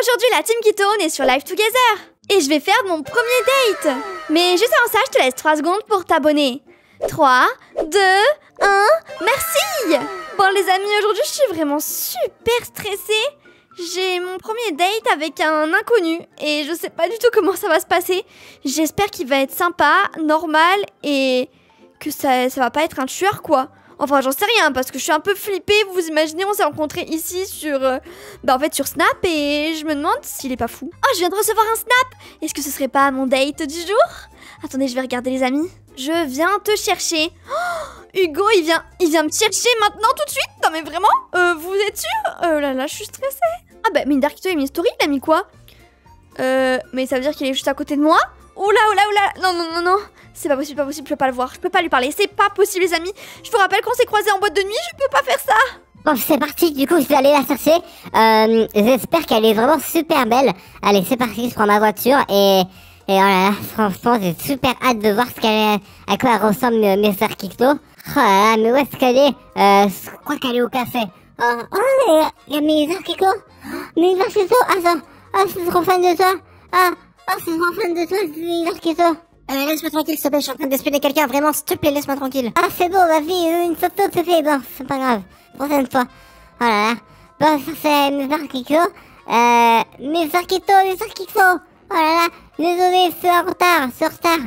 Aujourd'hui, la team Keto, on est sur Live Together. Et je vais faire mon premier date. Mais juste avant ça, je te laisse 3 secondes pour t'abonner. 3, 2, 1, merci Bon les amis, aujourd'hui je suis vraiment super stressée. J'ai mon premier date avec un inconnu et je sais pas du tout comment ça va se passer. J'espère qu'il va être sympa, normal et que ça, ça va pas être un tueur quoi. Enfin, j'en sais rien parce que je suis un peu flippée. Vous imaginez, on s'est rencontrés ici sur, euh, bah en fait sur Snap et je me demande s'il est pas fou. Oh, je viens de recevoir un Snap. Est-ce que ce serait pas mon date du jour? Attendez, je vais regarder les amis. Je viens te chercher. Oh, Hugo, il vient, il vient me chercher maintenant tout de suite. Non mais vraiment euh, Vous êtes sûr? Oh là là, je suis stressée. Ah bah, mais Darkito a mis story, il a mis quoi? Euh, mais ça veut dire qu'il est juste à côté de moi? Oula, oula, oula Non, non, non, non C'est pas possible, pas possible, je peux pas le voir. Je peux pas lui parler. C'est pas possible, les amis. Je vous rappelle qu'on s'est croisés en boîte de nuit, je peux pas faire ça Bon, c'est parti, du coup, je vais aller la chercher. Euh, J'espère qu'elle est vraiment super belle. Allez, c'est parti, je prends ma voiture et... Et oh là là, franchement, j'ai super hâte de voir ce qu'elle à quoi elle ressemble euh, mes sœurs Kikto. Oh là là, mais où est-ce qu'elle est, euh, Je crois qu'elle est au café. Oh, oh y a mes sœurs Kikto. Mes sœurs Kikto, ah ça, ah, je suis trop fan de toi. Ah, oh, je suis trop fan de toi, mes sœurs Kikto. Euh, laisse-moi tranquille, s'il te plaît, je suis en train d'espionner quelqu'un, vraiment, s'il te plaît, laisse-moi tranquille. Ah, c'est bon, ma fille, euh, une photo, te plaît, bon, c'est pas grave, prochaine fois. Oh là là, bon, ça c'est mes sœurs Kikto. Euh, mes sœurs Kikto, mes sœurs Kikto. Oh là là, désolé, c'est en retard, c'est retard.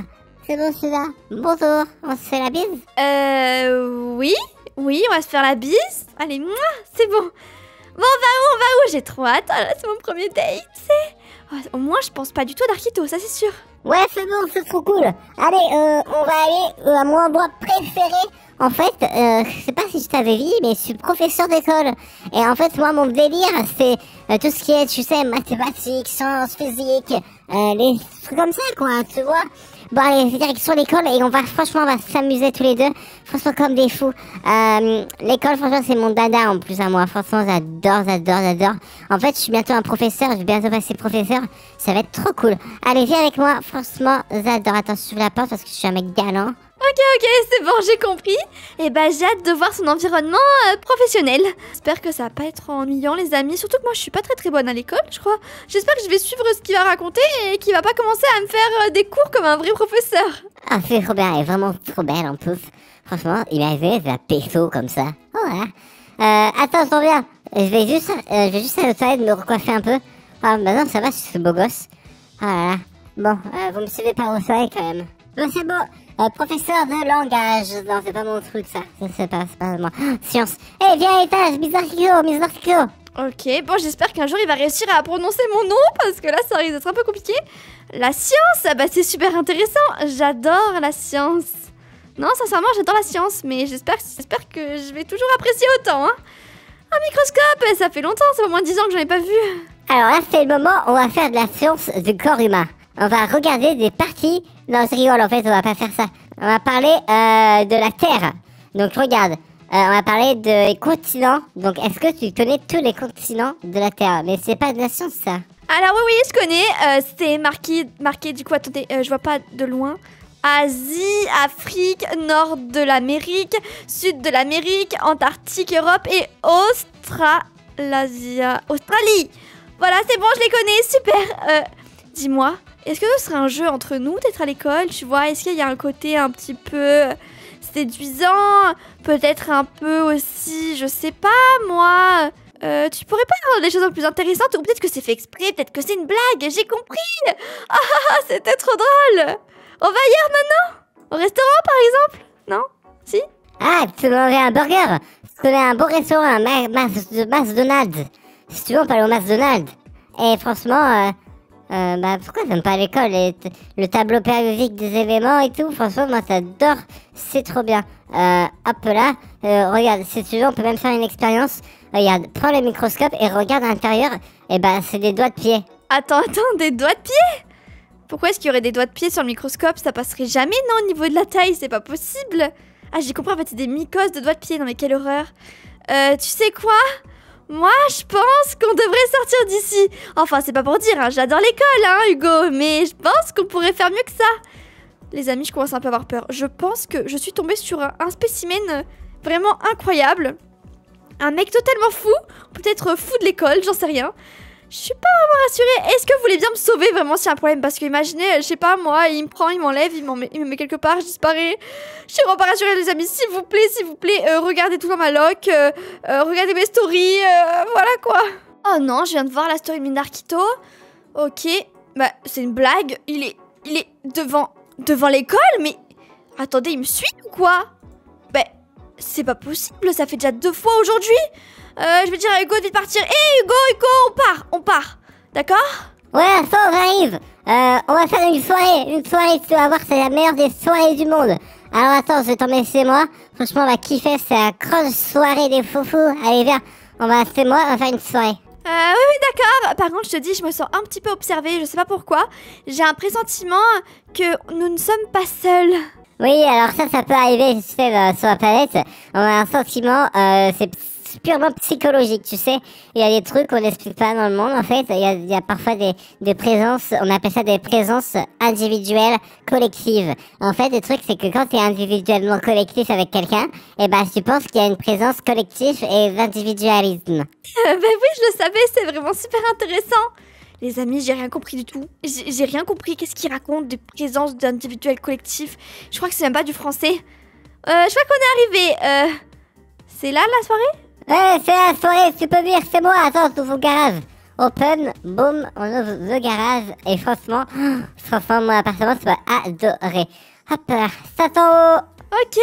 C'est bon, c'est là. Bonjour, on se fait la bise Euh, oui Oui, on va se faire la bise Allez, moi, c'est bon Bon, on va où, on va où? J'ai trop hâte, oh là, c'est mon premier date, c'est... Oh, au moins, je pense pas du tout à Darkito, ça c'est sûr. Ouais, c'est bon, c'est trop cool. Allez, euh, on va aller à mon endroit préféré. En fait, euh, je sais pas si je t'avais dit, mais je suis professeur d'école. Et en fait, moi, mon délire, c'est euh, tout ce qui est, tu sais, mathématiques, sciences, physique, euh, les trucs comme ça, quoi, tu vois. Bon, allez, c'est direction l'école et on va, franchement, on va s'amuser tous les deux. Franchement, comme des fous. Euh, l'école, franchement, c'est mon dada en plus à moi. Franchement, j'adore, j'adore, j'adore. En fait, je suis bientôt un professeur, je vais bientôt passer professeur. Ça va être trop cool. Allez, viens avec moi. Franchement, j'adore. Attends, je la porte parce que je suis un mec galant. Ok, ok, c'est bon, j'ai compris. Et bah, j'ai hâte de voir son environnement euh, professionnel. J'espère que ça va pas être ennuyant, les amis. Surtout que moi, je suis pas très très bonne à l'école, je crois. J'espère que je vais suivre ce qu'il va raconter et qu'il va pas commencer à me faire euh, des cours comme un vrai professeur. Ah, bien. Elle est vraiment trop belle en plus. Franchement, imaginez la pécho comme ça. Oh. Euh, attends, je reviens. Je vais juste, euh, je vais juste aller au toilette me recoiffer un peu. Ah, bah non, ça va, je suis beau gosse. Ah là. Bon, vous me suivez pas au soleil quand même. Bon, c'est bon. Euh, professeur de langage. Non, c'est pas mon truc, ça. Je sais pas, c'est pas moi. Science. Eh, viens à l'étage, bizarre Kiko, bizarre Kiko. Ok, bon, j'espère qu'un jour il va réussir à prononcer mon nom parce que là ça risque d'être un peu compliqué. La science, ah bah c'est super intéressant. J'adore la science. Non, sincèrement, j'adore la science, mais j'espère j'espère que je vais toujours apprécier autant. Hein. Un microscope, ça fait longtemps, ça fait au moins 10 ans que j'en ai pas vu. Alors là, c'est le moment où on va faire de la science du corps humain. On va regarder des parties. Non, je rigole, en fait, on va pas faire ça. On va parler euh, de la Terre. Donc, regarde. Euh, on va parler des continents. Donc, est-ce que tu connais tous les continents de la Terre? Mais c'est pas de la science, ça. Alors oui, oui, je connais. Euh, c'est marqué, marqué du coup, attendez, je vois pas de loin. Asie, Afrique, Nord de l'Amérique, Sud de l'Amérique, Antarctique, Europe et Australasia. Australie Voilà, c'est bon, je les connais, super Dis-moi, est-ce que ce serait un jeu entre nous d'être à l'école, tu vois? Est-ce qu'il y a un côté un petit peu séduisant Peut-être un peu aussi, je sais pas, moi euh, tu pourrais pas rendre les choses plus intéressantes ou peut-être que c'est fait exprès, peut-être que c'est une blague, j'ai compris! Ah ah ah, c'était trop drôle! On va ailleurs maintenant? Au restaurant par exemple? Non? Si? Ah, tu veux manger un burger. Je connais un beau restaurant, un McDonald's. Si tu veux, on peut aller au McDonald's. Et franchement, euh, euh, bah pourquoi t'aimes pas l'école et t- le tableau périodique des événements et tout Franchement, moi j'adore, c'est trop bien. Euh, hop là, euh, regarde, si tu on peut même faire une expérience. Regarde, prends le microscope et regarde à l'intérieur. Et bah, c'est des doigts de pied. Attends, attends, des doigts de pied? Pourquoi est-ce qu'il y aurait des doigts de pied sur le microscope? Ça passerait jamais, non, au niveau de la taille, c'est pas possible Ah, j'ai compris, en fait, c'est des mycoses de doigts de pied, non mais quelle horreur Euh, tu sais quoi? Moi, je pense qu'on devrait sortir d'ici Enfin, c'est pas pour dire, hein, j'adore l'école, hein, Hugo, mais je pense qu'on pourrait faire mieux que ça Les amis, je commence un peu à avoir peur. Je pense que je suis tombée sur un, un spécimen vraiment incroyable. Un mec totalement fou, peut-être fou de l'école, j'en sais rien. Je suis pas vraiment rassurer. Est-ce que vous voulez bien me sauver vraiment s'il y a un problème? Parce que imaginez, je sais pas, moi, il me prend, il m'enlève, il, il me met quelque part, je disparais. Je suis vraiment pas rassurée, les amis. S'il vous plaît, s'il vous plaît, euh, regardez tout dans ma loc. euh, euh, regardez mes stories. voilà quoi. Oh non, je viens de voir la story de Minarkito. Ok. Bah, c'est une blague. Il est, il est devant, devant l'école, mais attendez, il me suit ou quoi? Bah, c'est pas possible. Ça fait déjà deux fois aujourd'hui. Euh, je vais dire à Hugo de vite partir. Hé Hugo, Hugo, on part, on part. D'accord? Ouais, attends, j'arrive. Euh, on va faire une soirée. Une soirée, tu vas voir, c'est la meilleure des soirées du monde. Alors attends, je vais t'emmener chez moi. Franchement, on va kiffer, c'est la grosse soirée des foufous. Allez, viens, on va chez moi, on va faire une soirée. Euh, oui, oui, d'accord. Par contre, je te dis, je me sens un petit peu observée. Je sais pas pourquoi. J'ai un pressentiment que nous ne sommes pas seuls. Oui, alors ça, ça peut arriver, tu sais, euh, sur la planète. On a un sentiment, euh, c'est purement psychologique, tu sais. Il y a des trucs qu'on n'explique pas dans le monde, en fait. Il y a, parfois des, des présences, on appelle ça des présences individuelles collectives. En fait, le truc, c'est que quand tu es individuellement collectif avec quelqu'un, eh ben, tu penses qu'il y a une présence collective et d'individualisme. Bah oui, je le savais. C'est vraiment super intéressant. Les amis, j'ai rien compris du tout. J'ai rien compris. Qu'est-ce qu'ils racontent des présences d'individuels collectifs? Je crois que c'est même pas du français. Euh, je crois qu'on est arrivé. Euh, c'est là la soirée? Ouais, c'est la soirée, tu peux venir, c'est moi, attends, je t'ouvre le garage. Open, boum, on ouvre le garage, et franchement, franchement, mon appartement, tu vas adorer. Hop là, ça t'en haut. Ok,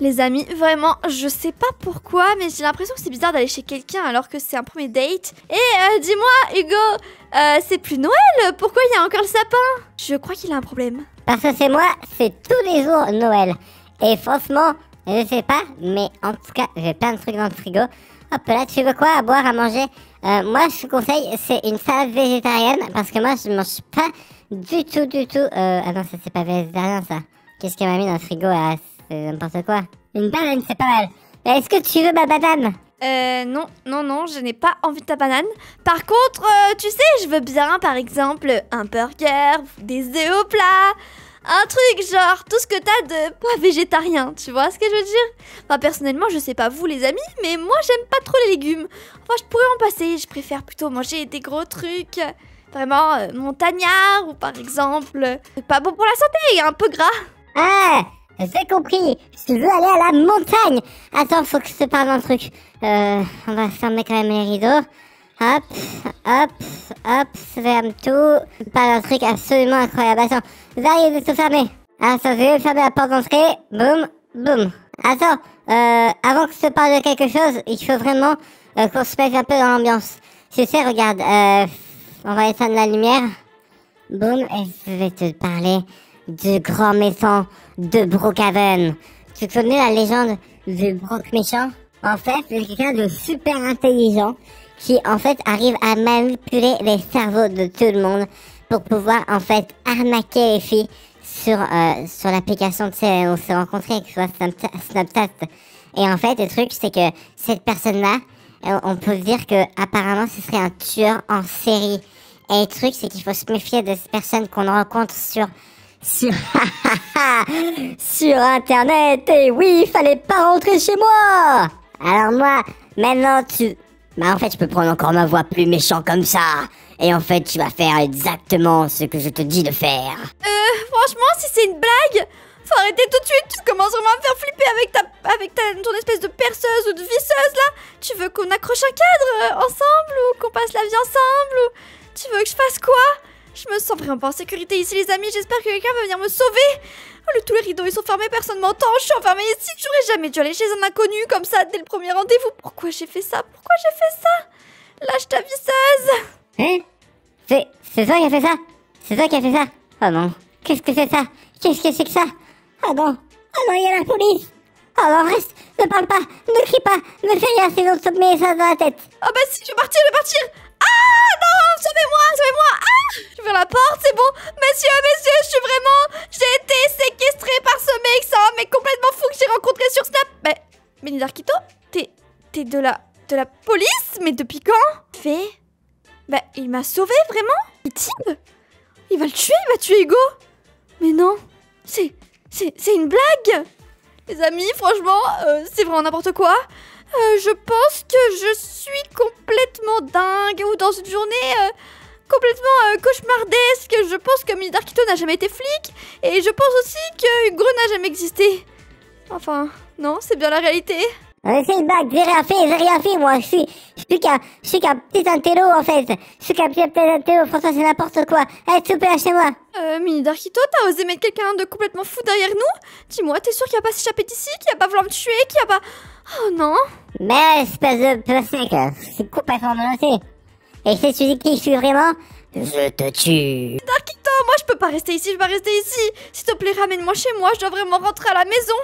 les amis, vraiment, je sais pas pourquoi, mais j'ai l'impression que c'est bizarre d'aller chez quelqu'un alors que c'est un premier date. Et euh, dis-moi, Hugo, euh, c'est plus Noël? Pourquoi il y a encore le sapin? Je crois qu'il a un problème. Parce que c'est moi, c'est tous les jours Noël. Et franchement, je sais pas, mais en tout cas, j'ai plein de trucs dans le frigo. Hop là, tu veux quoi à boire, à manger? Euh, Moi, je te conseille, c'est une salade végétarienne, parce que moi, je mange pas du tout, du tout. Euh, ah non, ça c'est pas végétarien, ça. Qu'est-ce qu'elle m'a mis dans le frigo, là? C'est n'importe quoi. Une banane, c'est pas mal. Est-ce que tu veux ma banane? Euh, non, non, non, je n'ai pas envie de ta banane. Par contre, euh, tu sais, je veux bien, par exemple, un burger, des œufs au plat, un truc genre tout ce que t'as de pas végétarien, tu vois ce que je veux dire? Enfin, personnellement, je sais pas vous les amis, mais moi j'aime pas trop les légumes. Enfin, je pourrais en passer, je préfère plutôt manger des gros trucs, vraiment euh, montagnards, ou par exemple, euh, pas bon pour la santé, un peu gras. Ah J'ai compris Tu veux aller à la montagne Attends, faut que je te parle d'un truc. Euh, on va fermer quand même les rideaux. Hop, hop, hop, ferme tout. Pas un truc absolument incroyable. Attends, j'arrive de tout fermer. Attends, je vais fermer la porte d'entrée. Boum, boum. Attends, euh, avant que je te parle de quelque chose, il faut vraiment euh, qu'on se mette un peu dans l'ambiance. Tu sais, regarde, euh, on va éteindre la lumière. Boum, et je vais te parler du grand méchant de Brookhaven. Tu connais la légende du Brook méchant? En fait, c'est quelqu'un de super intelligent qui, en fait, arrive à manipuler les cerveaux de tout le monde pour pouvoir, en fait, arnaquer les filles sur, euh, sur l'application, tu sais, on s'est rencontrés, tu vois, Snapchat. Snapchat. Et en fait, le truc, c'est que cette personne-là, euh, on peut dire que apparemment, ce serait un tueur en série. Et le truc, c'est qu'il faut se méfier de ces personnes qu'on rencontre sur sur sur internet. Et oui, il fallait pas rentrer chez moi. Alors moi, maintenant tu bah en fait, je peux prendre encore ma voix plus méchant comme ça. Et en fait, tu vas faire exactement ce que je te dis de faire. Euh, franchement, si c'est une blague, faut arrêter tout de suite. Tu commences vraiment à me faire flipper avec ta, avec ta, ton espèce de perceuse ou de visseuse là. Tu veux qu'on accroche un cadre euh, ensemble ou qu'on passe la vie ensemble ou tu veux que je fasse quoi? Je me sens vraiment pas en sécurité ici, les amis. J'espère que quelqu'un va venir me sauver. Oh, le, tous les rideaux ils sont fermés, personne m'entend. Je suis enfermée ici. J'aurais jamais dû aller chez un inconnu comme ça dès le premier rendez-vous. Pourquoi j'ai fait ça? Pourquoi j'ai fait ça? Lâche ta visseuse. Hein? C'est c'est toi qui as fait ça? C'est toi qui as fait ça? Oh non. Qu'est-ce que c'est ça? Qu'est-ce que c'est que ça? Oh non. Oh non, il y a la police. Oh non, reste. Ne parle pas. Ne crie pas. Ne fais rien sinon tu mets ça dans la tête. Ah bah si, je vais partir, je vais partir Ah non, sauvez-moi, sauvez-moi Ah J'ouvre la porte, c'est bon Monsieur, monsieur, je suis vraiment... de la... Police Mais depuis quand Fait... Bah, il m'a sauvé, vraiment tire Il va le tuer, il va tuer Hugo Mais non C'est... C'est une blague Les amis, franchement, euh, c'est vraiment n'importe quoi euh, je pense que je suis complètement dingue ou dans une journée euh, complètement cauchemardesque. Je pense que Mini Darkito n'a jamais été flic. Et je pense aussi que Hugo n'a jamais existé. Enfin, non, c'est bien la réalité. On essaie une blague, j'ai rien fait, j'ai rien fait, moi. Je suis, je suis qu'un, je suis qu'un petit intello, en fait. Je suis qu'un petit intello, François, c'est n'importe quoi. Allez, s'il te plaît, lâchez-moi. Euh, Mini Darkito, t'as osé mettre quelqu'un de complètement fou derrière nous? Dis-moi, t'es sûr qu'il va pas s'échapper d'ici Qu'il va pas vouloir me tuer Qu'il va pas... Oh non Mais, espèce de plastique, c'est complètement menacé. Et si tu dis qui je suis vraiment, je te tue. Darkito, moi je peux pas rester ici, je vais rester ici. S'il te plaît, ramène-moi chez moi, je dois vraiment rentrer à la maison.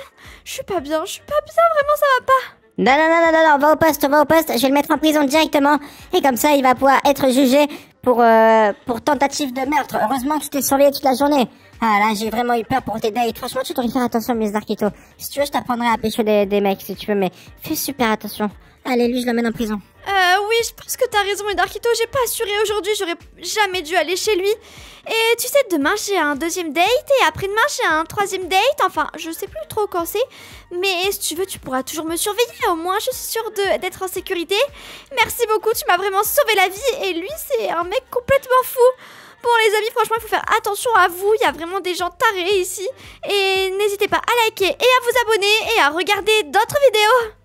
Je suis pas bien, je suis pas bien, vraiment ça va pas. Non, non, non, non, non, non, va au poste, va au poste, je vais le mettre en prison directement. Et comme ça, il va pouvoir être jugé pour, euh, pour tentative de meurtre. Heureusement que je t'ai surveillé toute la journée. Ah là, j'ai vraiment eu peur pour tes dates. Franchement, tu devrais faire attention, Miss Darkito. Si tu veux, je t'apprendrai à pêcher des, des mecs, si tu veux, mais fais super attention. Allez, lui, je l'emmène en prison. Oui, je pense que t'as raison, mais Darkito, j'ai pas assuré aujourd'hui, j'aurais jamais dû aller chez lui. Et tu sais, demain j'ai un deuxième date, et après-demain j'ai un troisième date, enfin, je sais plus trop quand c'est. Mais si tu veux, tu pourras toujours me surveiller, au moins je suis sûre d'être en sécurité. Merci beaucoup, tu m'as vraiment sauvé la vie, et lui, c'est un mec complètement fou. Bon les amis, franchement, il faut faire attention à vous, il y a vraiment des gens tarés ici. Et n'hésitez pas à liker et à vous abonner et à regarder d'autres vidéos.